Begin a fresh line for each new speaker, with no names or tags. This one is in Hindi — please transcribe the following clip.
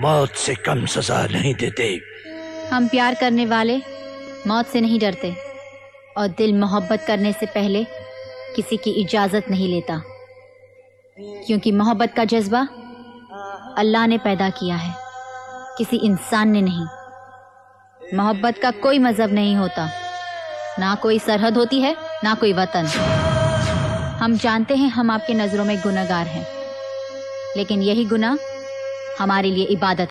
मौत से कम सजा नहीं देते।
हम प्यार करने वाले मौत से नहीं डरते और दिल मोहब्बत करने से पहले किसी की इजाज़त नहीं लेता। क्योंकि मोहब्बत का जज्बा अल्लाह ने पैदा किया है, किसी इंसान ने नहीं। मोहब्बत का कोई मज़हब नहीं होता। ना कोई सरहद होती है, ना कोई वतन। हम जानते हैं हम आपके नज़रों में गुनागार हैं, लेकिन यही गुनाह हमारे लिए इबादत